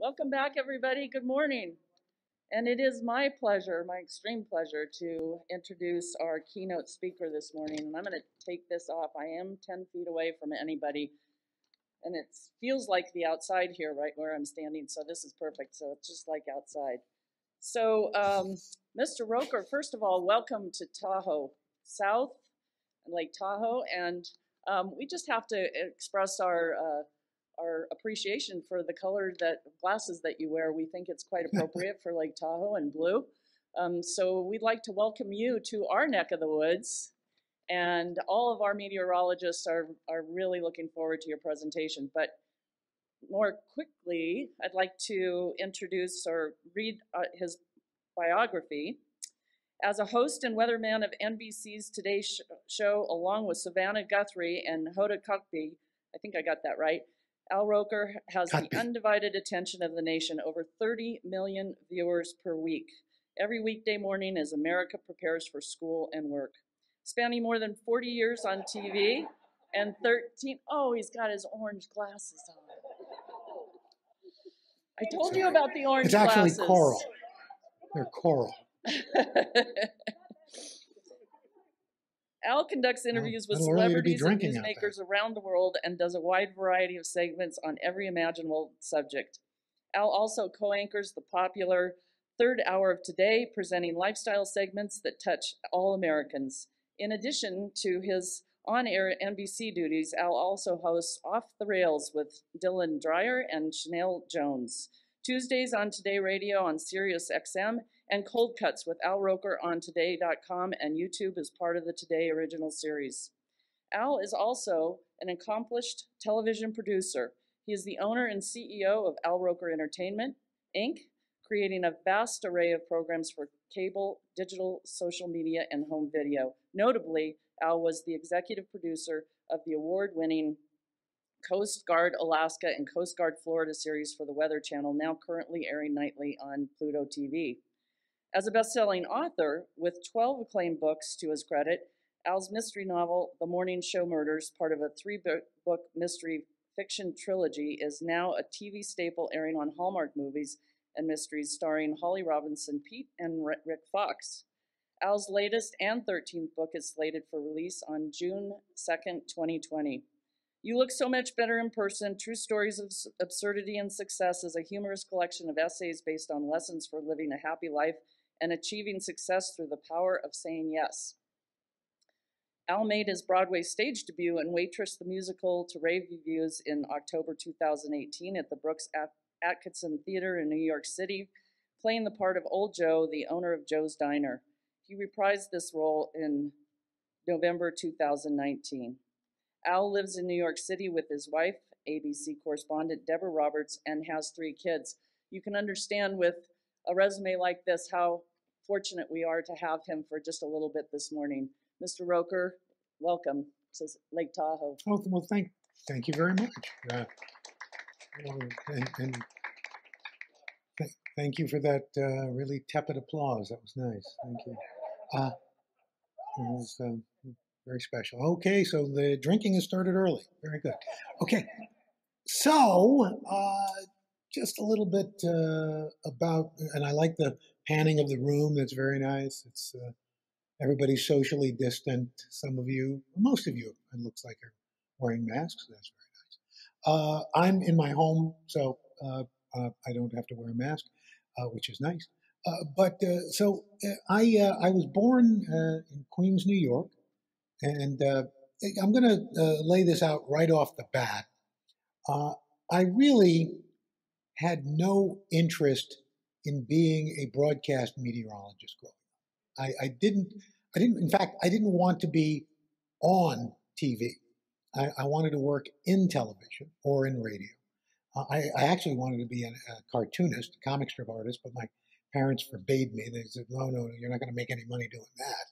Welcome back, everybody. Good morning. And it is my pleasure, my extreme pleasure, to introduce our keynote speaker this morning. And I'm going to take this off. I am 10 feet away from anybody, and it feels like the outside here, right where I'm standing. So this is perfect. So it's just like outside. So, um, Mr. Roker, first of all, welcome to Tahoe South Lake Tahoe. And um, we just have to express our uh, our appreciation for the color that glasses that you wear. We think it's quite appropriate for Lake Tahoe and blue. Um, so we'd like to welcome you to our neck of the woods. And all of our meteorologists are, are really looking forward to your presentation. But more quickly, I'd like to introduce or read uh, his biography. As a host and weatherman of NBC's Today sh- Show, along with Savannah Guthrie and Hoda Kotb, I think I got that right, Al Roker has the undivided attention of the nation, over 30 million viewers per week. Every weekday morning as America prepares for school and work. Spanning more than 40 years on TV and 13, oh, he's got his orange glasses on. I told you about the orange It's actually glasses. coral. They're coral. Al conducts interviews with little early to be celebrities and drinking out there. newsmakers around the world and does a wide variety of segments on every imaginable subject. Al also co anchors the popular Third Hour of Today, presenting lifestyle segments that touch all Americans. In addition to his on air NBC duties, Al also hosts Off the Rails with Dylan Dreyer and Sheinelle Jones. Tuesdays on Today Radio on Sirius XM and Cold Cuts with Al Roker on Today.com and YouTube as part of the Today original series. Al is also an accomplished television producer. He is the owner and CEO of Al Roker Entertainment, Inc., creating a vast array of programs for cable, digital, social media, and home video. Notably, Al was the executive producer of the award winning Coast Guard Alaska and Coast Guard Florida series for the Weather Channel, now currently airing nightly on Pluto TV. As a best selling author, with 12 acclaimed books to his credit, Al's mystery novel, The Morning Show Murders, part of a three book mystery fiction trilogy, is now a TV staple airing on Hallmark movies and mysteries starring Holly Robinson Peete and Rick Fox. Al's latest and 13th book is slated for release on June 2nd, 2020. You Look So Much Better in Person True Stories of Absurdity and Success is a humorous collection of essays based on lessons for living a happy life and achieving success through the power of saying yes. Al made his Broadway stage debut in Waitress the Musical to rave reviews in October 2018 at the Brooks Atkinson Theater in New York City, playing the part of Old Joe, the owner of Joe's Diner. He reprised this role in November 2019. Al lives in New York City with his wife, ABC correspondent Deborah Roberts, and has three kids. You can understand with a resume like this how fortunate we are to have him for just a little bit this morning. Mr. Roker, welcome to Lake Tahoe. Well, well thank, thank you very much. Uh, and, and th- thank you for that uh, really tepid applause. That was nice. Thank you. Uh, it was um, very special. Okay, so the drinking has started early. Very good. Okay, so uh, just a little bit uh, about, and I like the panning of the room. That's very nice. It's uh, everybody's socially distant. Some of you, most of you, it looks like are wearing masks. That's very nice. Uh, I'm in my home, so uh, uh, I don't have to wear a mask, uh, which is nice. but so I I was born in Queens, New York, and I'm going to lay this out right off the bat. I really had no interest in being a broadcast meteorologist growing up. I, I didn't, I didn't, in fact, I didn't want to be on TV. I, I wanted to work in television or in radio. Uh, I, I, actually wanted to be a, a, cartoonist, a comic strip artist, but my parents forbade me. They said, no, no, you're not going to make any money doing that.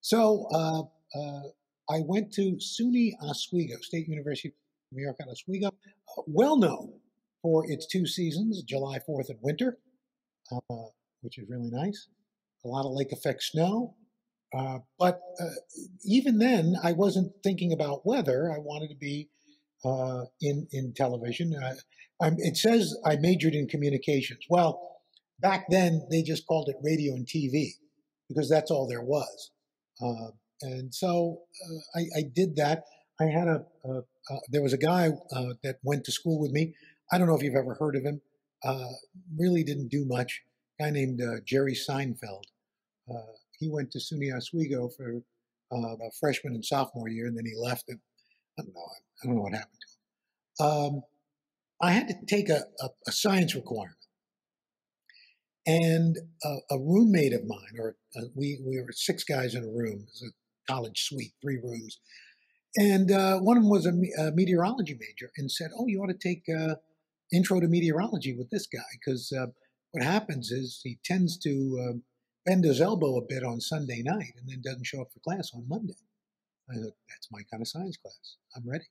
So uh, uh, I went to SUNY Oswego, State University of New York at Oswego, uh, well known for its two seasons, July 4th and winter, uh, which is really nice. A lot of lake effect snow. Uh, but uh, even then, I wasn't thinking about weather. I wanted to be uh, in in television. Uh, it says I majored in communications. Well, back then they just called it radio and TV because that's all there was. Uh, and so uh, I, I, did that. I had a, there was a guy that went to school with me. I don't know if you've ever heard of him. really didn't do much. A guy named Jerry Seinfeld. he went to SUNY Oswego for a freshman and sophomore year, and then he left. And I don't know. I don't know what happened to him. Um, I had to take a, a, a science requirement. And a, a, roommate of mine, or uh, we, we were six guys in a room, it was a college suite, three rooms. And uh, one of them was a, meteorology major and said, Oh, you ought to take uh, intro to meteorology with this guy because uh, what happens is he tends to um, bend his elbow a bit on Sunday night and then doesn't show up for class on Monday. I thought, That's my kind of science class. I'm ready.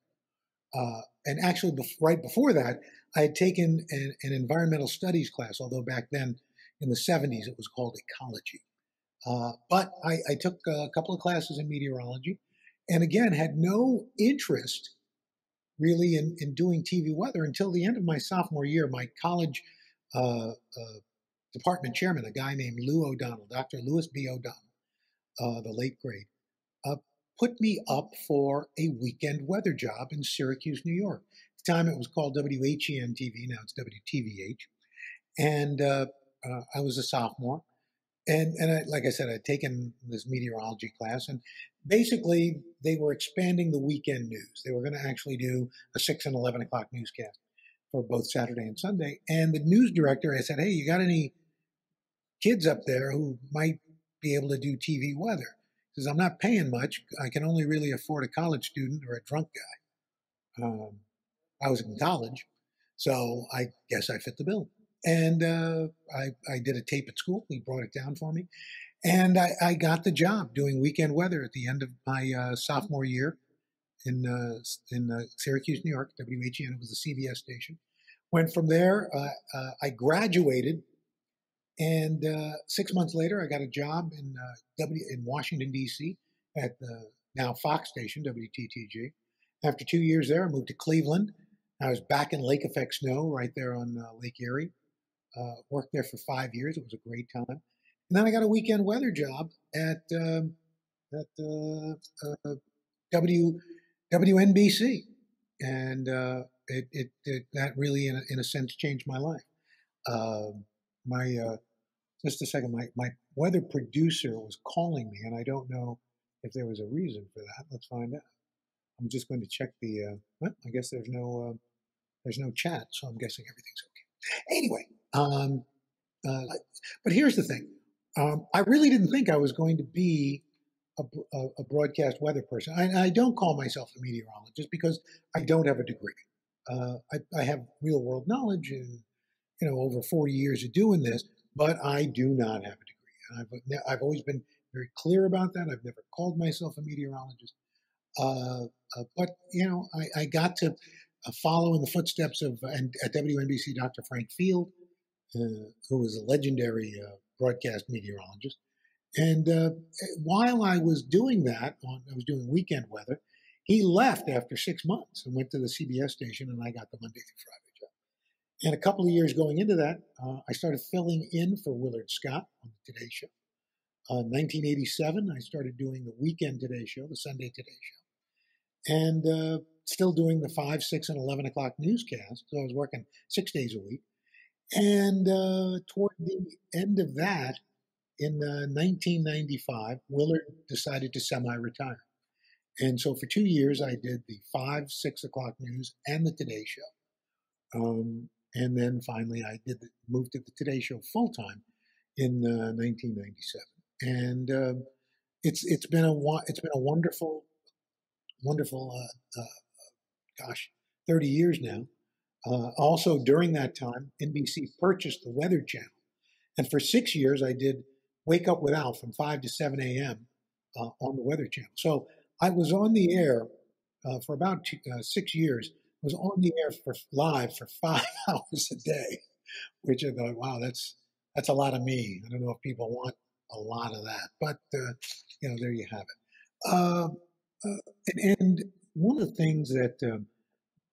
Uh, and actually, right before that, I had taken an, an, environmental studies class, although back then in the 70s it was called ecology. Uh, but I, I, took a couple of classes in meteorology and again had no interest really in, in doing TV weather until the end of my sophomore year. My college uh, uh, department chairman, a guy named Lou O'Donnell, Dr. Louis B. O'Donnell, uh, the late great, uh, put me up for a weekend weather job in Syracuse, New York. At the time, it was called WHEN TV. Now it's WTVH. And uh, uh, I was a sophomore. And, and I, like I said, I'd taken this meteorology class, and basically they were expanding the weekend news. They were going to actually do a 6 and 11 o'clock newscast for both Saturday and Sunday. And the news director, I said, Hey, you got any kids up there who might be able to do TV weather? Because I'm not paying much. I can only really afford a college student or a drunk guy. Um, I was in college, so I guess I fit the bill. And uh, I, I did a tape at school. He brought it down for me. And I, I got the job doing weekend weather at the end of my uh, sophomore year in uh, in uh, Syracuse, New York, WHEN. It was a CBS station. Went from there. Uh, uh, I graduated, and uh, six months later, I got a job in W in Washington D.C. at the now Fox station WTTG. After two years there, I moved to Cleveland. I was back in Lake Effect Snow, right there on Lake Erie. worked there for five years. It was a great time. And then I got a weekend weather job at um, at uh, uh, W WNBC, and uh, it, it, it, that really, in a, in a sense, changed my life. Um, my uh, just a second, my my weather producer was calling me, and I don't know if there was a reason for that. Let's find out. I'm just going to check the. Uh, well, I guess there's no uh, there's no chat, so I'm guessing everything's okay. Anyway, um, uh, but here's the thing: um, I really didn't think I was going to be a, a, a broadcast weather person. I, I, don't call myself a meteorologist because I don't have a degree. Uh, I, I, have real world knowledge and you know over 40 years of doing this, but I do not have a degree. And I've, I've always been very clear about that. I've never called myself a meteorologist. Uh, uh, but you know, I, I got to uh, follow in the footsteps of and at WNBC Dr. Frank Field, uh, who was a legendary uh, broadcast meteorologist. And uh, while I was doing that, on, I was doing weekend weather, he left after six months and went to the CBS station, and I got the Monday through Friday job. And a couple of years going into that, uh, I started filling in for Willard Scott on the Today Show. Uh, 1987, I started doing the weekend Today Show, the Sunday Today Show, and uh, still doing the 5, 6, and 11 o'clock newscast. So I was working six days a week. And uh, toward the end of that, in uh, 1995, Willard decided to semi retire. And so for two years, I did the 5, 6 o'clock news and the Today Show. Um, and then finally, I did the, moved to the Today Show full time in uh, 1997. And um, it's it's been a it's been a wonderful, wonderful, uh, uh, gosh, 30 years now. Uh, also, during that time, NBC purchased the Weather Channel. And for six years, I did Wake Up with Al from 5 to 7 a.m. Uh, on the Weather Channel. So I was on the air uh, for about two, uh, six years, was on the air for live for five hours a day, which I thought, wow, that's that's a lot of me. I don't know if people want a lot of that, but uh, you know, there you have it. Uh, and, and, one of the things that um,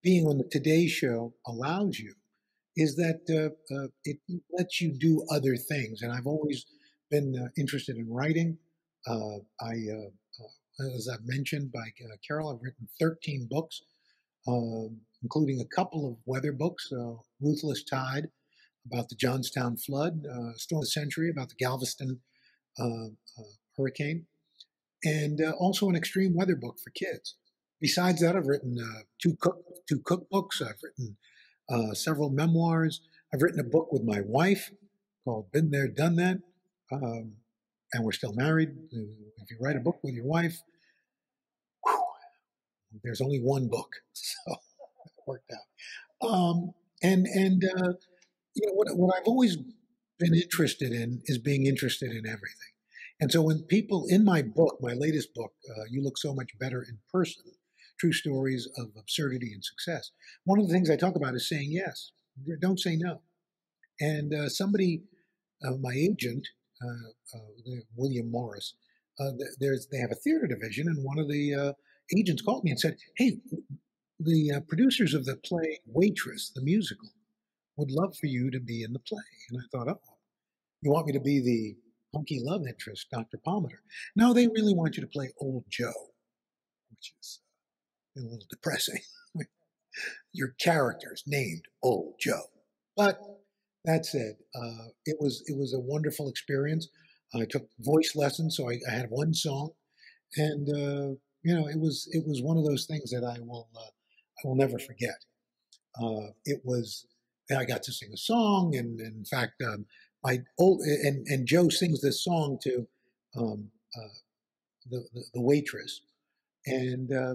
being on the Today Show allows you is that uh, uh, it lets you do other things. And I've always been uh, interested in writing. Uh, I, uh, uh, as I've mentioned by Carol, I've written 13 books, um, including a couple of weather books, Ruthless Tide about the Johnstown flood, Storm of the Century about the Galveston hurricane, and also an extreme weather book for kids. Besides that, I've written two cook two cookbooks. I've written uh, several memoirs. I've written a book with my wife called Been There, Done That. Um, and we're still married. If you write a book with your wife, whew, there's only one book. So it worked out. Um, and and uh, you know what, what I've always been interested in is being interested in everything. And so when people in my book, my latest book, uh, You Look So Much Better in Person, true stories of absurdity and success. One of the things I talk about is saying yes. Don't say no. And uh, somebody, uh, my agent, uh, uh William Morris, uh, there's they have a theater division, and one of the uh, agents called me and said, "Hey, the producers of the play Waitress, the musical, would love for you to be in the play." And I thought, "Oh, you want me to be the hunky love interest, Dr. Palmer?" No, they really want you to play Old Joe, which is a little depressing. Your character's named Old Joe. But that said, uh, it was it was a wonderful experience. I took voice lessons, so I, I had one song, and uh, you know it was it was one of those things that I will uh, I will never forget. Uh, it was I got to sing a song, and, and in fact, um, my old and and Joe sings this song to um, uh, the, the, the waitress, and uh,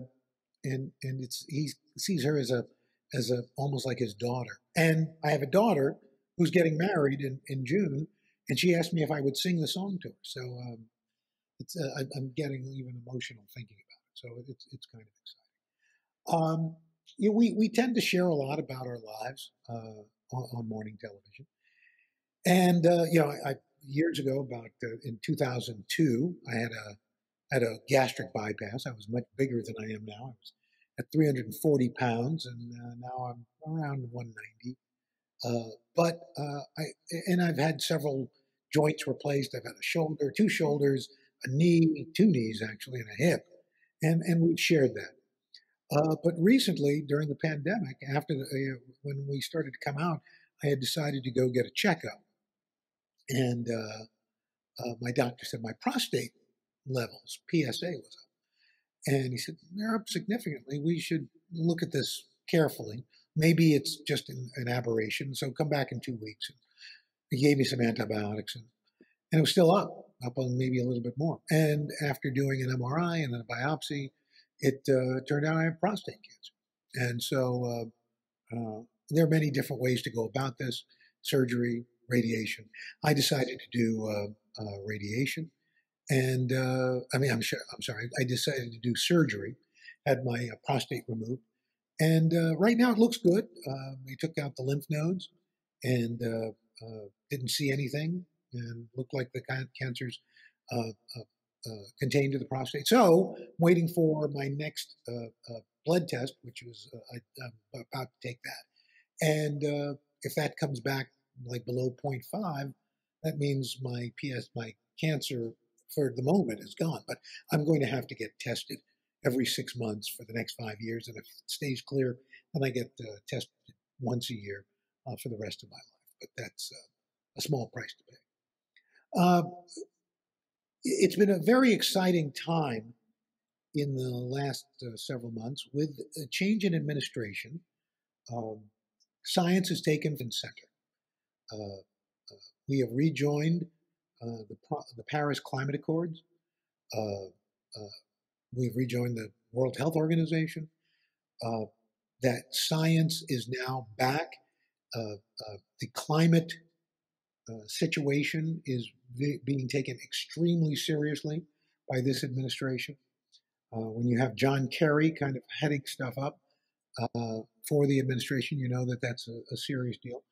and and it's he sees her as a as a almost like his daughter. And I have a daughter who's getting married in, in June, and she asked me if I would sing the song to her. So um, it's uh, I, am getting even emotional thinking about it. So it's it's kind of exciting. Um, you know, we we tend to share a lot about our lives uh, on, on, morning television, and uh, you know, I, I, years ago, about uh, in 2002, I had a had a gastric bypass. I was much bigger than I am now. I was at 340 pounds, and uh, now I'm around 190. Uh, but uh, I and I've had several joints replaced. I've had a shoulder, two shoulders, a knee, two knees actually, and a hip, and and we've shared that. Uh, but recently, during the pandemic, after the, uh, when we started to come out, I had decided to go get a checkup, and uh, my doctor said my prostate levels, PSA was up. And he said, they're up significantly. We should look at this carefully. Maybe it's just an, an aberration. So come back in two weeks. And he gave me some antibiotics and, and it was still up, up on maybe a little bit more. And after doing an MRI and then a biopsy, it uh, turned out I have prostate cancer. And so uh, uh, there are many different ways to go about this surgery, radiation. I decided to do uh, uh, radiation and uh, I mean, I'm sure. I'm sorry. I decided to do surgery, had my uh, prostate removed, and uh, right now it looks good. Uh, they took out the lymph nodes, and uh, uh, didn't see anything, and looked like the cancers contained to the prostate. So, I'm waiting for my next blood test, which was I, am about to take that, and if that comes back like below 0.5, that means my PS my cancer for the moment is gone. But I'm going to have to get tested every six months for the next five years. And if it stays clear, then I get uh, tested once a year uh, for the rest of my life. But that's uh, a small price to pay. Uh, it's been a very exciting time in the last uh, several months with a change in administration. Um, science has taken center. Uh, we have rejoined the, the Paris Climate Accords. Uh, uh, we've rejoined the World Health Organization. that science is now back. the climate situation is being taken extremely seriously by this administration. Uh, when you have John Kerry kind of heading stuff up uh, for the administration, you know that that's a, a, serious deal.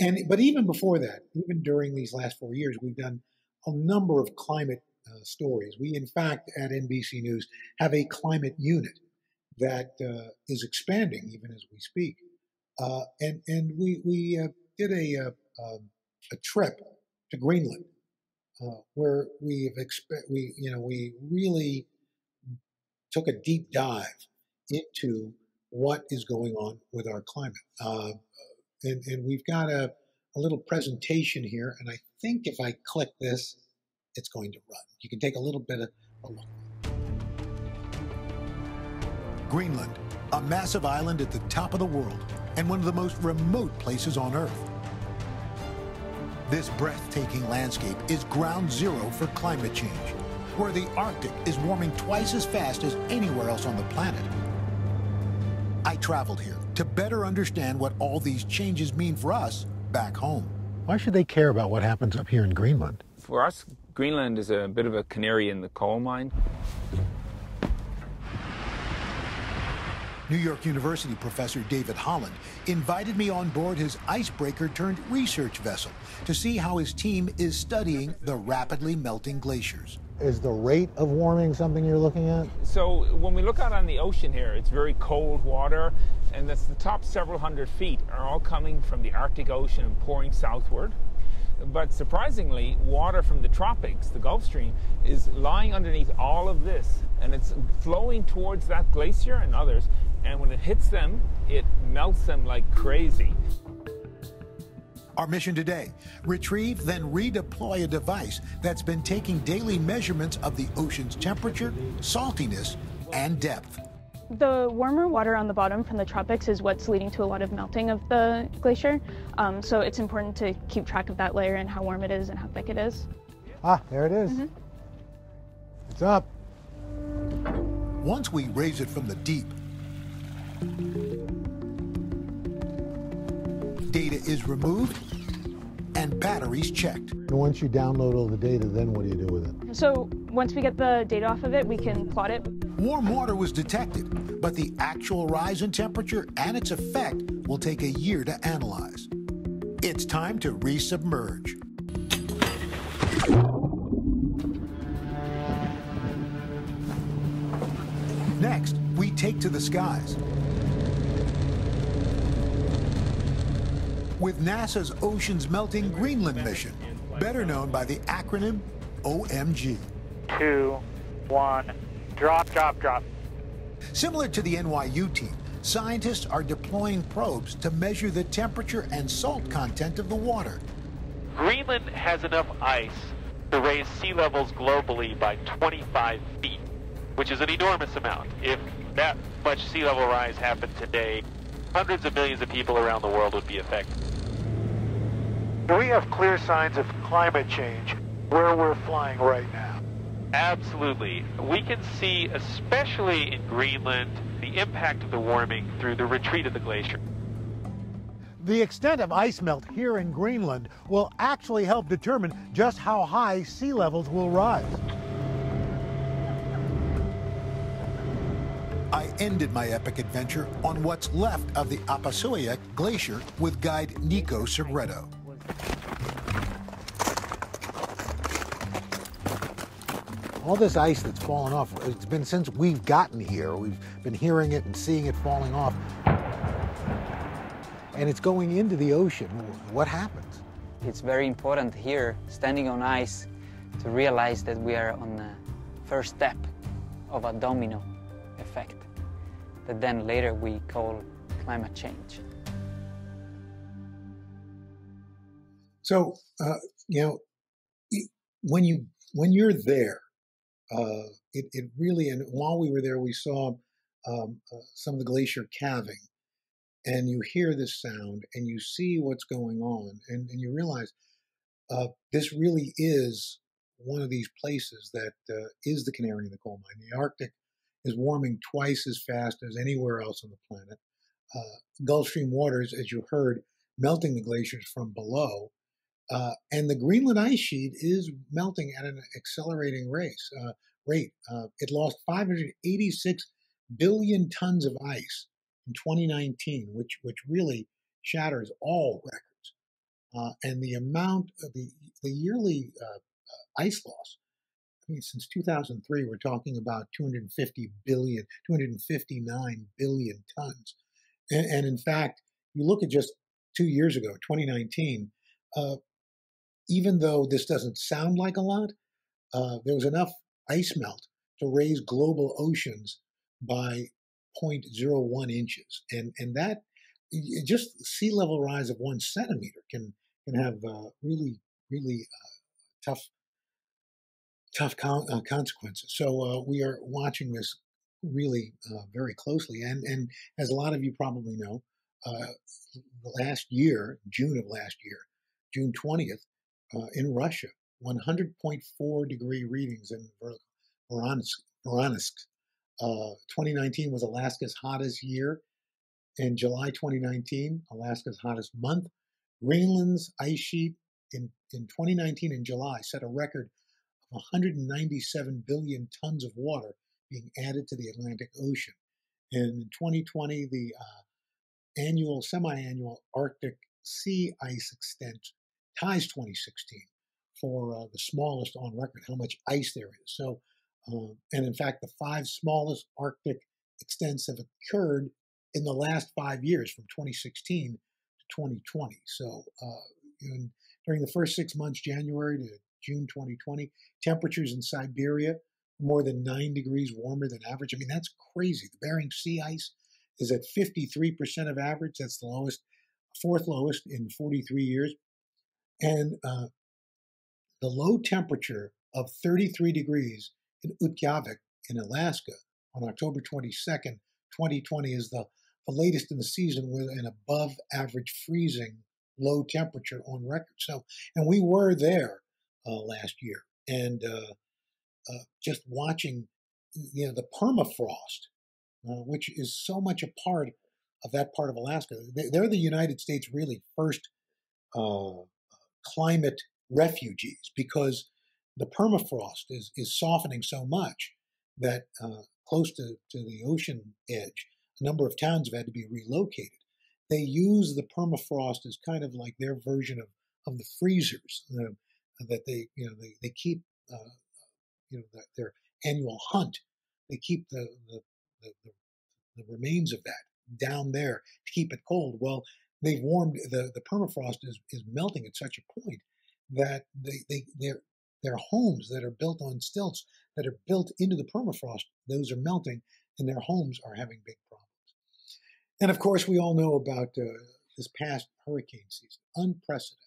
And but even before that, even during these last four years, we've done a number of climate uh, stories. We, in fact, at NBC News have a climate unit that uh, is expanding even as we speak. Uh, and and we we uh, did a um, a trip to Greenland uh, where we've expe- we you know we really took a deep dive into what is going on with our climate. Uh, and, and we've got a, a little presentation here, and I think if I click this, it's going to run. You can take a little bit of a look. Greenland, a massive island at the top of the world and one of the most remote places on Earth. This breathtaking landscape is ground zero for climate change, where the Arctic is warming twice as fast as anywhere else on the planet. I traveled here to better understand what all these changes mean for us back home. Why should they care about what happens up here in Greenland? For us, Greenland is a bit of a canary in the coal mine. New York University professor David Holland invited me on board his icebreaker turned research vessel to see how his team is studying the rapidly melting glaciers. Is the rate of warming something you're looking at? So when we look out on the ocean here, it's very cold water, and that's the top several hundred feet are all coming from the Arctic Ocean and pouring southward. But surprisingly, water from the tropics, the Gulf Stream, is lying underneath all of this, and it's flowing towards that glacier and others. And when it hits them, it melts them like crazy. Our mission today retrieve, then redeploy a device that's been taking daily measurements of the ocean's temperature, saltiness, and depth. The warmer water on the bottom from the tropics is what's leading to a lot of melting of the glacier. Um, so it's important to keep track of that layer and how warm it is and how thick it is. Ah, there it is. Mm -hmm. It's up. Once we raise it from the deep, data is removed and batteries checked. And once you download all the data, then what do you do with it? So once we get the data off of it, we can plot it. Warm water was detected, but the actual rise in temperature and its effect will take a year to analyze. It's time to resubmerge. Next, we take to the skies. With NASA's Oceans Melting Greenland mission, better known by the acronym OMG. Two, one, drop, drop, drop. Similar to the NYU team, scientists are deploying probes to measure the temperature and salt content of the water. Greenland has enough ice to raise sea levels globally by 25 feet, which is an enormous amount. If that much sea level rise happened today, hundreds of millions of people around the world would be affected. We have clear signs of climate change where we're flying right now? Absolutely. We can see, especially in Greenland, the impact of the warming through the retreat of the glacier. The extent of ice melt here in Greenland will actually help determine just how high sea levels will rise. I ended my epic adventure on what's left of the Apasoyak Glacier with guide Nico Segreto. All this ice that's fallen off, it's been since we've gotten here. We've been hearing it and seeing it falling off. And it's going into the ocean. What happens? It's very important here, standing on ice, to realize that we are on the first step of a domino effect that then later we call climate change. So, uh, you know, when you when you're there, uh, it, it really, and while we were there, we saw um, uh, some of the glacier calving, and you hear this sound and you see what's going on, and, and you realize uh, this really is one of these places that uh, is the canary in the coal mine. The Arctic is warming twice as fast as anywhere else on the planet. Uh, Gulf Stream waters, as you heard, melting the glaciers from below. Uh, and the Greenland ice sheet is melting at an accelerating race, uh, rate. Uh, it lost 586 billion tons of ice in 2019, which which really shatters all records. Uh, and the amount of the the yearly uh, uh, ice loss I mean, since 2003, we're talking about 250 billion, 259 billion tons. And, and in fact, you look at just two years ago, 2019, uh, even though this doesn't sound like a lot, uh, there was enough ice melt to raise global oceans by 0.01 inches. And, and that just sea level rise of one centimeter can, can have uh, really, really uh, tough, tough con- uh, consequences. So uh, we are watching this really uh, very closely. And, and as a lot of you probably know, last year, June of last year, June 20th, in Russia, 100.4 degree readings in Voronezh uh, 2019 was Alaska's hottest year. In July 2019, Alaska's hottest month. Greenland's ice sheet in, in 2019 in July set a record of 197 billion tons of water being added to the Atlantic Ocean. And in 2020, the uh, annual, semi-annual Arctic sea ice extent ties 2016 for uh, the smallest on record, how much ice there is. So uh, and in fact, the five smallest Arctic extents have occurred in the last five years, from 2016 to 2020. So uh, during the first six months, January to June 2020, temperatures in Siberia more than nine degrees warmer than average. I mean, that's crazy. The Bering Sea ice is at 53% of average. That's the lowest, fourth lowest in 43 years. And uh, the low temperature of 33 degrees in Utqiagvik in Alaska on October 22nd, 2020 is the, the latest in the season with an above average freezing low temperature on record. So, and we were there uh, last year and uh, uh, just watching, you know, the permafrost, uh, which is so much a part of that part of Alaska. They're the United States really first uh, climate refugees because the permafrost is, is softening so much that uh, close to, to the ocean edge, a number of towns have had to be relocated. They use the permafrost as kind of like their version of, of the freezers uh, that they, you know, they, they keep, uh, you know, the, their annual hunt. They keep the, the, the, the, remains of that down there to keep it cold. Well, they've warmed, the, the permafrost is, is melting at such a point that they, they, they're, there homes that are built on stilts that are built into the permafrost. Those are melting, and their homes are having big problems. And of course, we all know about uh, this past hurricane season, unprecedented.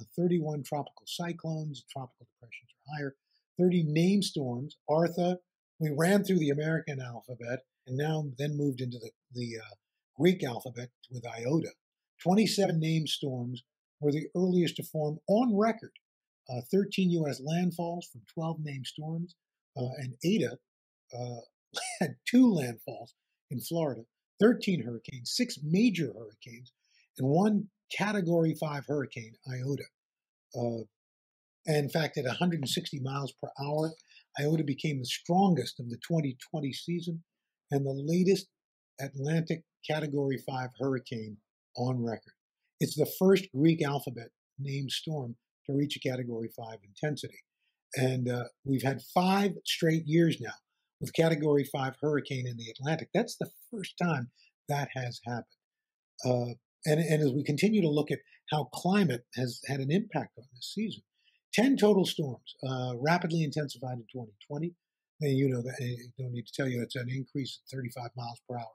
Uh, 31 tropical cyclones, tropical depressions are higher, 30 named storms. Arthur, we ran through the American alphabet and now then moved into the, the uh, Greek alphabet with iota. 27 named storms were the earliest to form on record uh, 13 U.S. landfalls from 12 named storms, uh, and Eta uh, had two landfalls in Florida, 13 hurricanes, six major hurricanes, and one Category 5 hurricane, Iota. Uh, and in fact, at 160 miles per hour, Iota became the strongest of the 2020 season and the latest Atlantic Category 5 hurricane on record. It's the first Greek alphabet named storm to reach a category five intensity. And uh, we've had five straight years now with category five hurricane in the Atlantic. That's the first time that has happened. Uh, and, and as we continue to look at how climate has had an impact on this season, 10 total storms uh, rapidly intensified in 2020. And you know that I don't need to tell you it's an increase of 35 miles per hour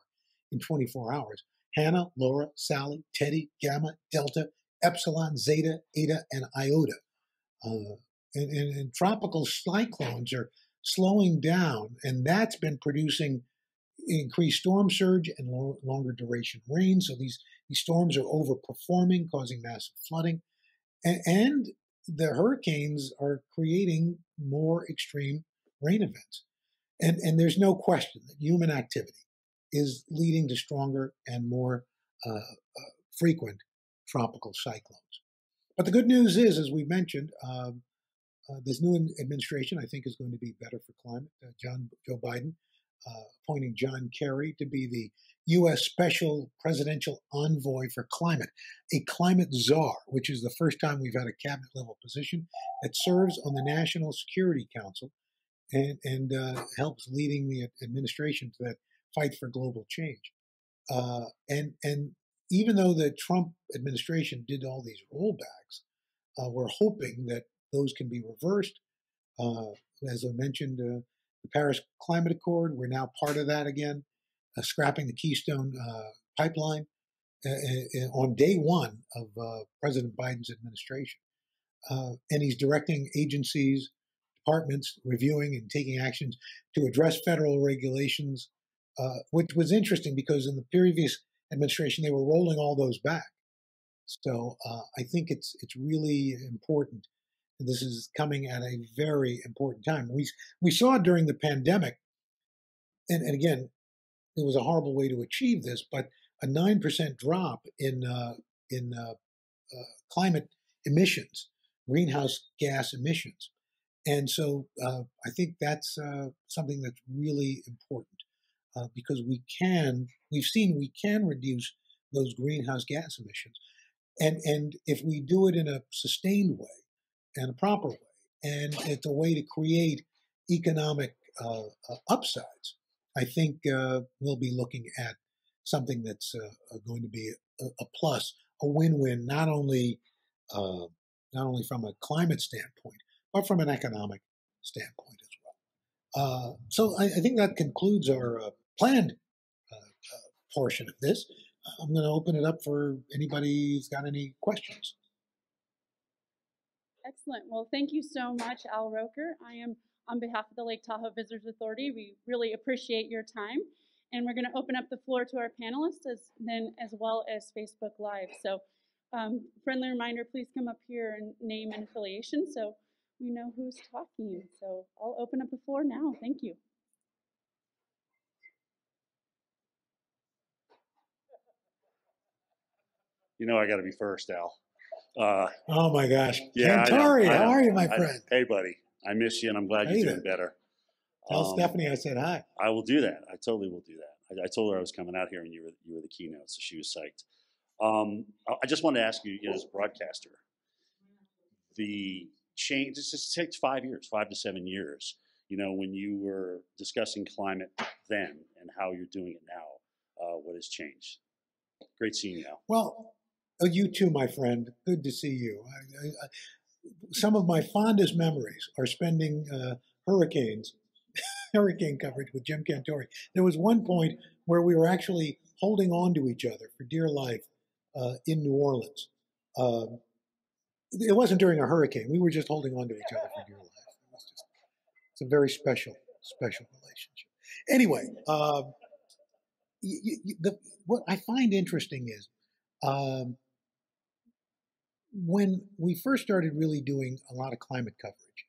in 24 hours. Hanna, Laura, Sally, Teddy, Gamma, Delta, epsilon, zeta, eta, and iota. Uh, and, and, and, tropical cyclones are slowing down, and that's been producing increased storm surge and lo- longer duration rain. So these, these storms are overperforming, causing massive flooding. And, and the hurricanes are creating more extreme rain events. And, and there's no question that human activity is leading to stronger and more uh, uh, frequent tropical cyclones. But the good news is, as we mentioned, um, uh, this new administration, I think, is going to be better for climate. Uh, John Joe Biden uh, appointing John Kerry to be the U.S. Special Presidential Envoy for Climate, a climate czar, which is the first time we've had a cabinet level position that serves on the National Security Council and, and uh, helps leading the administration to that fight for global change. Uh, and, and even though the Trump administration did all these rollbacks, uh, we're hoping that those can be reversed. Uh, as I mentioned, uh, the Paris Climate Accord, we're now part of that again, uh, scrapping the Keystone pipeline on day one of President Biden's administration. and he's directing agencies, departments, reviewing and taking actions to address federal regulations, which was interesting because in the previous administration, they were rolling all those back. So uh, I think it's it's really important. This is coming at a very important time. We we saw during the pandemic, and, and again, it was a horrible way to achieve this, but a nine percent drop in uh, in uh, uh climate emissions, greenhouse gas emissions, and so uh, I think that's uh, something that's really important because we can. We've seen we can reduce those greenhouse gas emissions and and if we do it in a sustained way and a proper way, and it's a way to create economic uh, uh, upsides, I think uh, we'll be looking at something that's uh, going to be a, a, plus, a win-win, not only uh, not only from a climate standpoint, but from an economic standpoint as well. Uh, so I, I, think that concludes our planned uh, uh, portion of this. Uh, I'm going to open it up for anybody who's got any questions. Excellent. Well, thank you so much, Al Roker. I am on behalf of the Lake Tahoe Visitors Authority. We really appreciate your time. And we're going to open up the floor to our panelists as then as well as Facebook Live. So um, friendly reminder, please come up here and name and affiliation so we know who's talking. So I'll open up the floor now. Thank you. You know I got to be first, Al. Uh, oh my gosh, yeah, Cantore, how are you, my I, friend? hey, buddy, I miss you, and I'm glad you're doing better. Tell um, Stephanie I said hi. I will do that. I totally will do that. I, I, told her I was coming out here, and you were you were the keynote, so she was psyched. Um, I just wanted to ask you, you know, as a broadcaster, the change. This takes five years, five to seven years. You know, when you were discussing climate then and how you're doing it now, uh, what has changed? Great seeing you. Now. Well, Oh, you too, my friend. Good to see you. I, I, some of my fondest memories are spending uh, hurricanes, hurricane coverage with Jim Cantore. There was one point where we were actually holding on to each other for dear life uh, in New Orleans. Um, it wasn't during a hurricane. We were just holding on to each other for dear life. It just, it's a very special, special relationship. Anyway, um, you, you, the, what I find interesting is um, when we first started really doing a lot of climate coverage,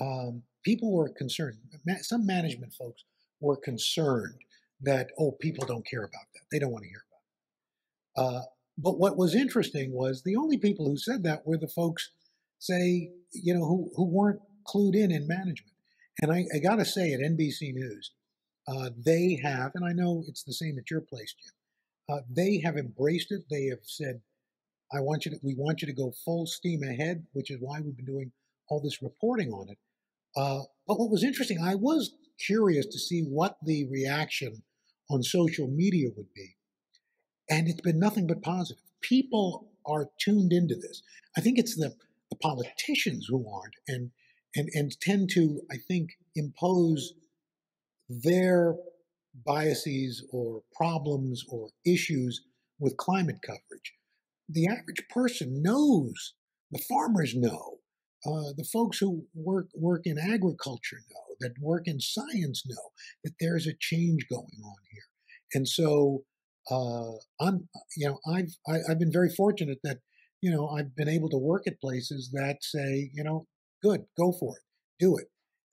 um, people were concerned. Some management folks were concerned that, oh, people don't care about that. They don't want to hear about it. Uh, but what was interesting was the only people who said that were the folks, say, you know, who, who weren't clued in in management. And I, I got to say, at NBC News, uh, they have, and I know it's the same at your place, Jim. Uh, they have embraced it. They have said, I want you to, we want you to go full steam ahead, which is why we've been doing all this reporting on it. Uh, but what was interesting, I was curious to see what the reaction on social media would be. And it's been nothing but positive. People are tuned into this. I think it's the, the politicians who aren't and, and, and tend to, I think, impose their biases or problems or issues with climate coverage the average person knows, the farmers know, uh, the folks who work work in agriculture know, that work in science know that there's a change going on here, and so uh, I'm, you know, I've I, have i have been very fortunate that you know I've been able to work at places that say, you know, good, go for it, do it,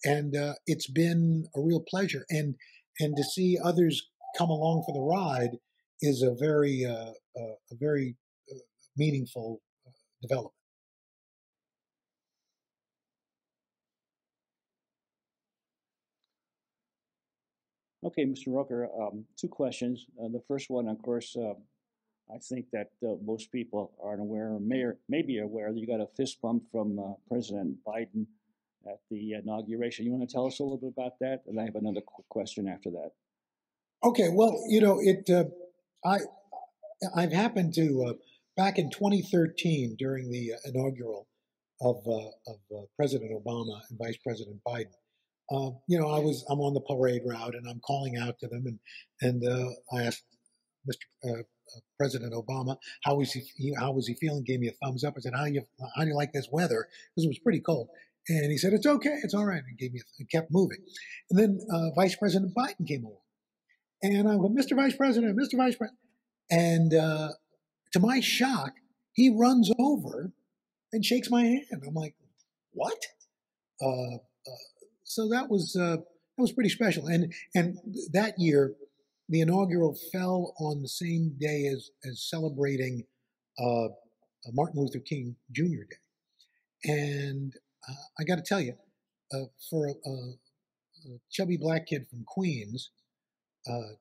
and uh, it's been a real pleasure, and and to see others come along for the ride is a very uh, uh a very meaningful uh, development. Okay, Mr. Roker, um, two questions. Uh, the first one, of course, uh, I think that uh, most people aren't aware, or may, or may be aware, that you got a fist bump from uh, President Biden at the inauguration. You want to tell us a little bit about that? And I have another quick question after that. Okay, well, you know, it. Uh, I I've happened to uh, back in 2013 during the uh, inaugural of uh, of uh, President Obama and Vice President Biden. Uh, you know, I was I'm on the parade route and I'm calling out to them and and I asked Mr. President Obama how was he how was he feeling? Gave me a thumbs up. I said, how do you how do you like this weather? Because it was pretty cold. And he said, it's okay, it's all right. And gave me a, kept moving. And then Vice President Biden came along. And I went, Mr. Vice President, Mr. Vice President. And uh, to my shock, he runs over and shakes my hand. I'm like, what? Uh, uh, so that was uh, that was pretty special. And and that year, the inaugural fell on the same day as as celebrating uh, Martin Luther King Jr. Day. And uh, I got to tell you, for a, a, chubby black kid from Queens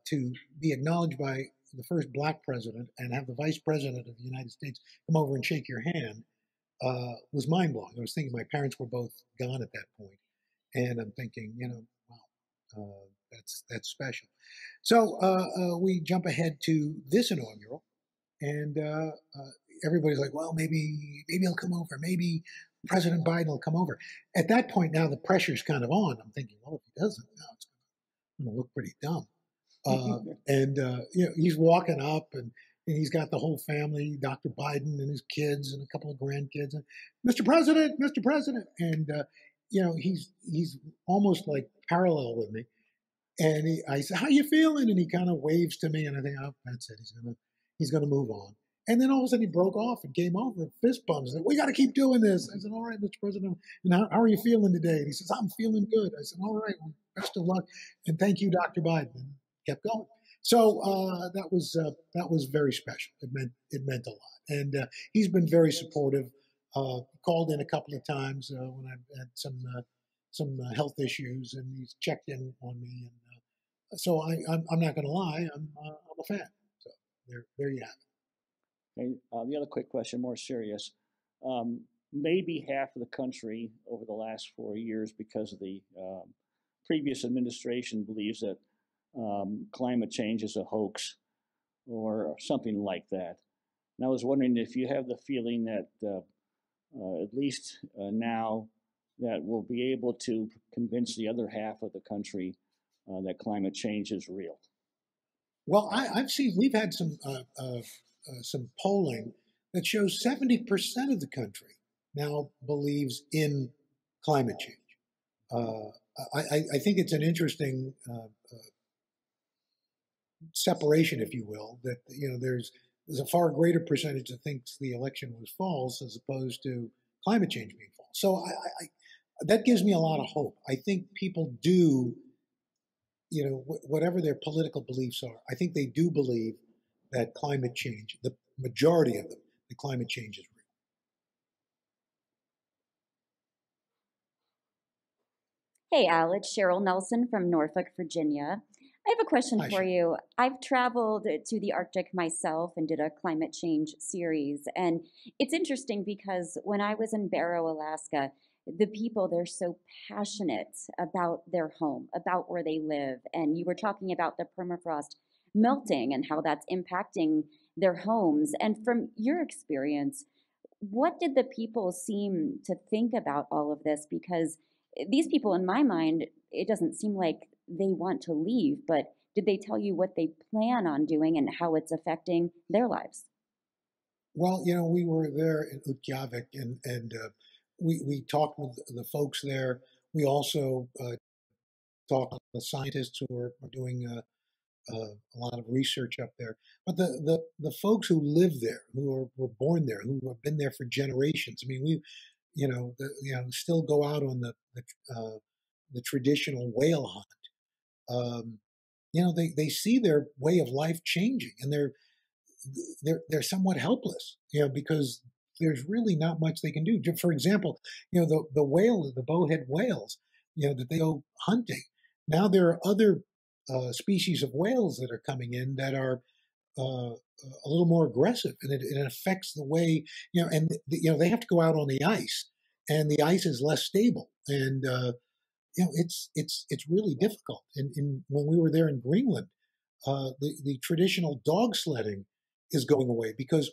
to be acknowledged by the first black president and have the vice president of the United States come over and shake your hand uh, was mind blowing. I was thinking my parents were both gone at that point, and I'm thinking, you know, wow, uh, that's that's special. So uh, uh we jump ahead to this inaugural, and uh, uh, everybody's like, well, maybe maybe he'll come over, maybe President Biden will come over. At that point, now the pressure's kind of on. I'm thinking, well, if he doesn't, now it's going to look pretty dumb. Uh, and uh, you know, he's walking up, and, and, he's got the whole family, Dr. Biden and his kids, and a couple of grandkids. And Mr. President, Mr. President, and uh, you know, he's he's almost like parallel with me. And he, I said, "How you feeling?" And he kind of waves to me, and I think, "Oh, that's it. He's gonna he's gonna move on." And then all of a sudden he broke off and came over, fist bumps. Said, we got to keep doing this. I said, all right, Mr. President. And how, how, are you feeling today? And he says, I'm feeling good. I said, all right, well, best of luck. And thank you, Dr. Biden kept going. So uh, that was uh, that was very special. It meant it meant a lot, and uh, he's been very supportive. Uh, called in a couple of times uh, when I've had some uh, some health issues, and he's checked in on me. And so I, I'm, I'm not going to lie, I'm I'm a fan. So there there you have it. Okay, the other quick question, more serious. Um, maybe half of the country over the last four years, because of the um, previous administration, believes that um, climate change is a hoax or something like that. And I was wondering if you have the feeling that uh, uh, at least uh, now that we'll be able to convince the other half of the country uh, that climate change is real. Well, I, have seen we've had some uh, uh, some polling that shows seventy percent of the country now believes in climate change. I, I, think it's an interesting separation, if you will, that you know there's there's a far greater percentage that thinks the election was false as opposed to climate change being false. So I, I, that gives me a lot of hope. I think people do, you know, wh- whatever their political beliefs are, I think they do believe that climate change, the majority of them, the climate change is real. Hey, Al, it's Cheryl Nelson from Norfolk, Virginia. I have a question Hi, for you. I've traveled to the Arctic myself and did a climate change series. And it's interesting because when I was in Barrow, Alaska, the people, they're so passionate about their home, about where they live. And you were talking about the permafrost melting and how that's impacting their homes. And from your experience, what did the people seem to think about all of this? Because these people, in my mind, it doesn't seem like they want to leave, but did they tell you what they plan on doing and how it's affecting their lives? Well, you know, we were there in Utqiagvik and, and uh, we, we talked with the folks there. We also uh, talked with the scientists who are, are doing uh, uh, a lot of research up there. But the, the, the folks who live there, who are, were born there, who have been there for generations, I mean, we, you know, the, you know, still go out on the, the, uh, the traditional whale hunt um, you know, they, they see their way of life changing and they're, they're, they're somewhat helpless, you know, because there's really not much they can do. For example, you know, the, the whale, the bowhead whales, you know, that they go hunting. Now there are other uh, species of whales that are coming in that are uh, a little more aggressive, and it, it, affects the way you know. And you know they have to go out on the ice, and the ice is less stable. And uh, you know, it's it's it's really difficult. And, and when we were there in Greenland, uh, the the traditional dog sledding is going away because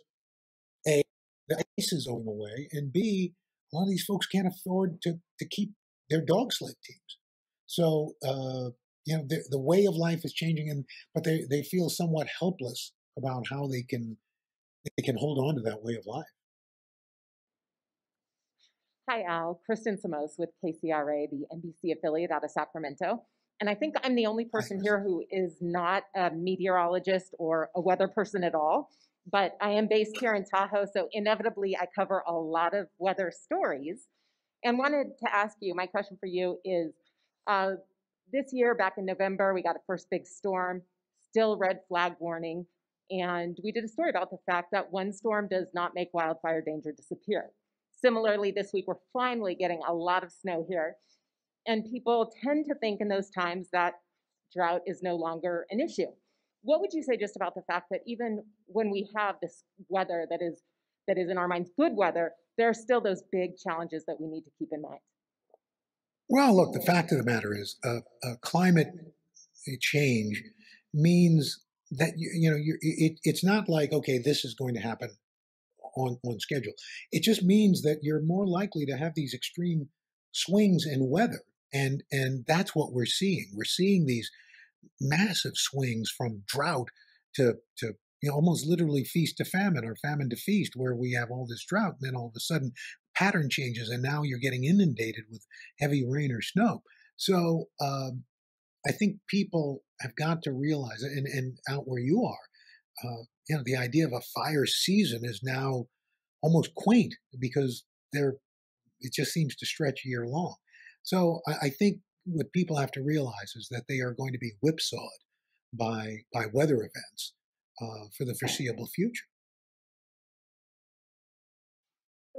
a the ice is going away, and b a lot of these folks can't afford to to keep their dog sled teams. So uh, you know the, the way of life is changing, and but they they feel somewhat helpless about how they can they can hold on to that way of life. Hi, Al. Kristen Samos with KCRA, the NBC affiliate out of Sacramento. And I think I'm the only person here who is not a meteorologist or a weather person at all. But I am based here in Tahoe, so inevitably I cover a lot of weather stories. And wanted to ask you, my question for you is uh, this year, back in November, we got a first big storm, still red flag warning. And we did a story about the fact that one storm does not make wildfire danger disappear. Similarly, this week we're finally getting a lot of snow here. And people tend to think in those times that drought is no longer an issue. What would you say just about the fact that even when we have this weather that is that is in our minds good weather, there are still those big challenges that we need to keep in mind? Well, look, the fact of the matter is, uh, uh, climate change means that you, you know it, it's not like okay, this is going to happen on on schedule. It just means that you're more likely to have these extreme swings in weather, and and that's what we're seeing. We're seeing these massive swings from drought to to you know, almost literally feast to famine or famine to feast, where we have all this drought, and then all of a sudden pattern changes, and now you're getting inundated with heavy rain or snow. So um, I think people have got to realize, and, and out where you are, uh, you know, the idea of a fire season is now almost quaint because there it just seems to stretch year long. So I, I think what people have to realize is that they are going to be whipsawed by by weather events uh, for the foreseeable future.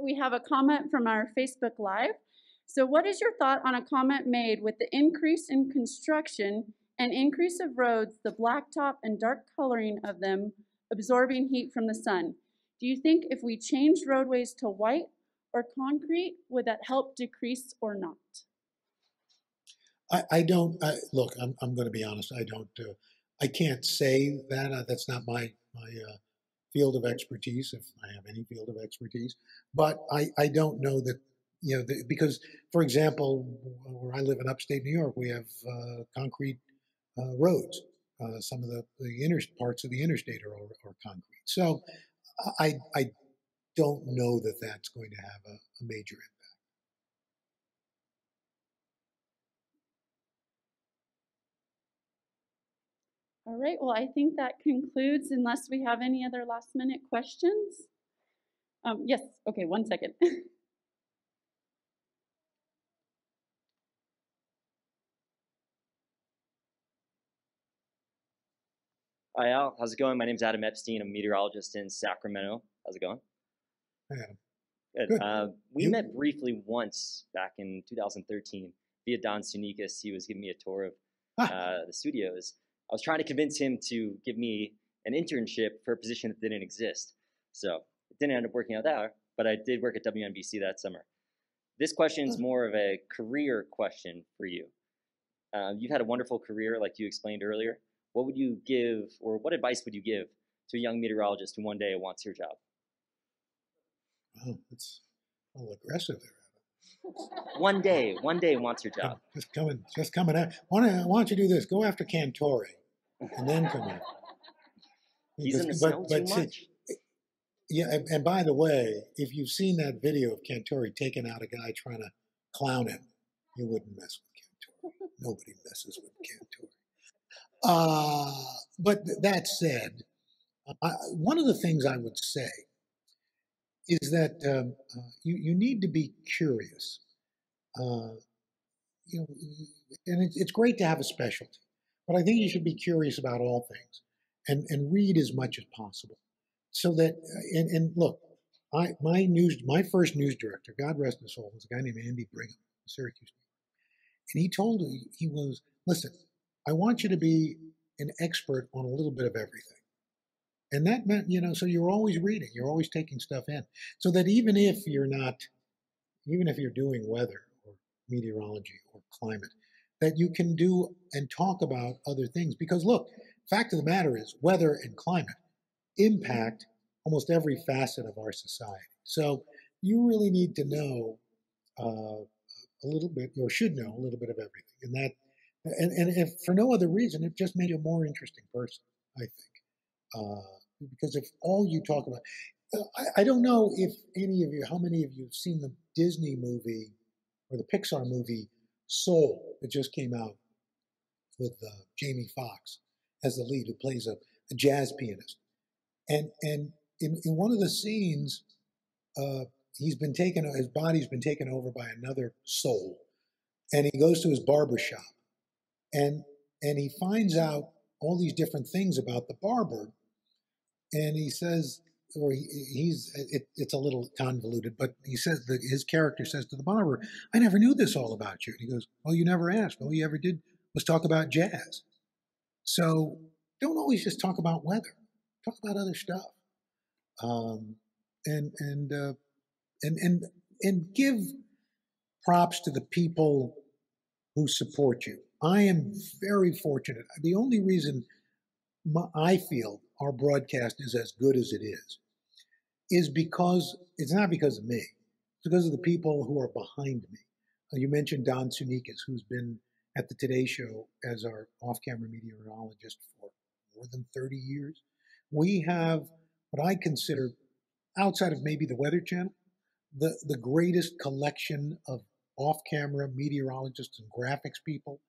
We have a comment from our Facebook Live. So, what is your thought on a comment made with the increase in construction and increase of roads, the blacktop and dark coloring of them absorbing heat from the sun? Do you think if we changed roadways to white or concrete, would that help decrease or not? I, I don't I, look. I'm, I'm going to be honest. I don't. Uh, I can't say that. Uh, that's not my my uh, field of expertise, if I have any field of expertise. But I, I don't know that you know the, because, for example, where I live in upstate New York, we have uh, concrete uh, roads. Uh, some of the the inner parts of the interstate are, are concrete. So I I don't know that that's going to have a, a major impact. All right, well, I think that concludes unless we have any other last minute questions. Um, yes, okay, one second. Hi, Al. How's it going? My name's Adam Epstein. I'm a meteorologist in Sacramento. How's it going? Hey, Adam. Good. Good. Uh, we You? met briefly once back in 2013 via Don Sunikas. He was giving me a tour of uh, the studios. I was trying to convince him to give me an internship for a position that didn't exist. So it didn't end up working out there, but I did work at WNBC that summer. This question is more of a career question for you. Uh, you've had a wonderful career, like you explained earlier. What would you give, or what advice would you give to a young meteorologist who one day wants your job? Oh, that's a little aggressive there. One day, one day wants your job. Just coming, just coming out. Why don't, why don't you do this? Go after Cantore, and then come in. He's in the Because- snow too see, much. Yeah, and, and by the way, if you've seen that video of Cantore taking out a guy trying to clown him, you wouldn't mess with Cantore. Nobody messes with Cantore. Uh, but that said, one of the things I would say is that uh, you, you need to be curious. Uh, you know, and it's, it's great to have a specialty, but I think you should be curious about all things and, and read as much as possible. So that, uh, and, and look, I, my news, my first news director, God rest his soul, was a guy named Andy Brigham, Syracuse. And he told me, he was, listen, I want you to be an expert on a little bit of everything. And that meant, you know, so you're always reading, you're always taking stuff in. So that even if you're not, even if you're doing weather or meteorology or climate, that you can do and talk about other things. Because look, fact of the matter is, weather and climate impact almost every facet of our society. So you really need to know uh, a little bit, or should know a little bit of everything. And that, and, and if for no other reason, it just made you a more interesting person, I think. Uh, because if all you talk about, uh, I, I don't know if any of you, how many of you have seen the Disney movie or the Pixar movie Soul that just came out with uh, Jamie Foxx as the lead, who plays a, a jazz pianist. And and in, in one of the scenes, uh, he's been taken, his body's been taken over by another soul, and he goes to his barber shop, and and he finds out all these different things about the barber, and he says, or he, he's it, it's a little convoluted, but he says that his character says to the barber, "I never knew this all about you." And he goes, "Well, you never asked. All you ever did was talk about jazz." So don't always just talk about weather. Talk about other stuff, um, and and uh, and and and give props to the people who support you. I am very fortunate. The only reason my, I feel our broadcast is as good as it is is because it's not because of me. It's because of the people who are behind me. Uh, you mentioned Don Sunikas, who's been at the Today Show as our off-camera meteorologist for more than 30 years. We have what I consider, outside of maybe the Weather Channel, the, the greatest collection of off-camera meteorologists and graphics people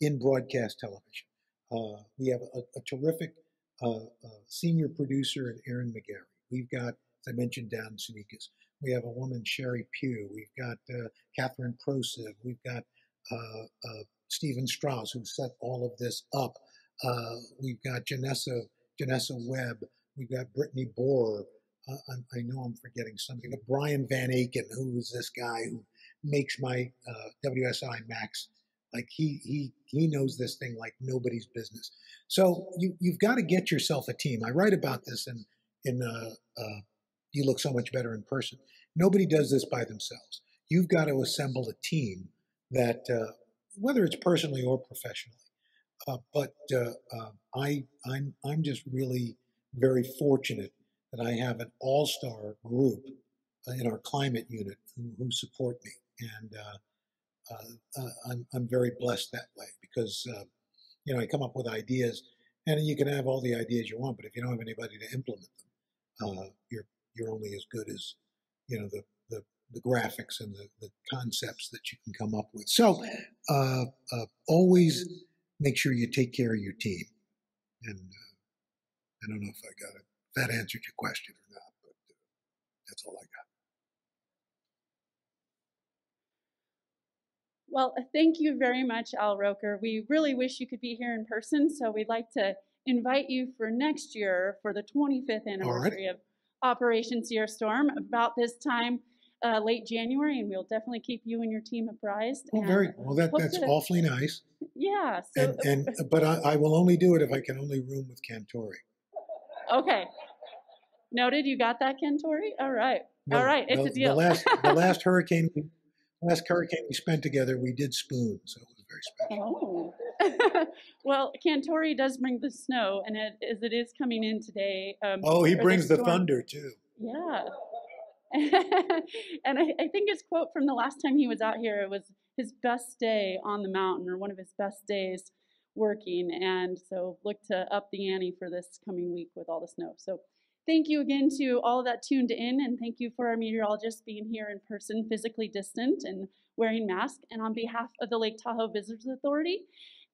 in broadcast television. Uh, we have a, a terrific uh, uh, senior producer in Erin McGarry. We've got, as I mentioned, Dan Sunikas. We have a woman, Sherry Pugh. We've got uh, Kathryn Prociv. We've got uh, uh, Stephen Strauss, who set all of this up. we've got Janessa, Janessa Webb. We've got Brittany Borer. I, I, know I'm forgetting something. Brian Van Aken, who is this guy who makes my WSI Max like he he he knows this thing like nobody's business. So you you've got to get yourself a team. I write about this in in uh, uh, you look so much better in person. Nobody does this by themselves. You've got to assemble a team that uh, whether it's personally or professionally. Uh, but uh, uh, I I'm I'm just really very fortunate that I have an all-star group in our climate unit who, who support me and I'm, I'm very blessed that way because, uh, you know, I come up with ideas and you can have all the ideas you want, but if you don't have anybody to implement them, you're, you're only as good as, you know, the, the, the graphics and the, the concepts that you can come up with. So uh, uh, always make sure you take care of your team. And uh, I don't know if I got it, if that answered your question or not, but that's all I got. Well, thank you very much, Al Roker. We really wish you could be here in person, so we'd like to invite you for next year for the 25th anniversary right. of Operation Sierra Storm about this time uh, late January, and we'll definitely keep you and your team apprised. Oh, very well. That, that's to, awfully nice. Yeah. So, and, and but I, I, will only do it if I can only room with Cantore. Okay. Noted. You got that, Cantore. All right. All right. It's the, a deal. The last the last hurricane last hurricane we spent together, we did spoon, so it was very special. Oh. well, Cantore does bring the snow, and it, as it is coming in today. Um, oh, he brings the, the thunder too. Yeah. and I, I, think his quote from the last time he was out here it was his best day on the mountain, or one of his best days working. And so look to up the ante for this coming week with all the snow. So Thank you again to all that tuned in, and thank you for our meteorologists being here in person, physically distant, and wearing masks. And on behalf of the Lake Tahoe Visitors Authority,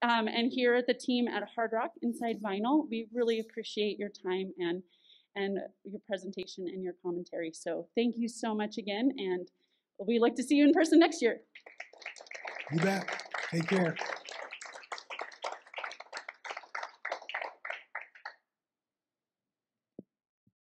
um, and here at the team at Hard Rock Inside Vinyl, we really appreciate your time and and your presentation and your commentary. So thank you so much again, and we look to see you in person next year. You bet. Take care.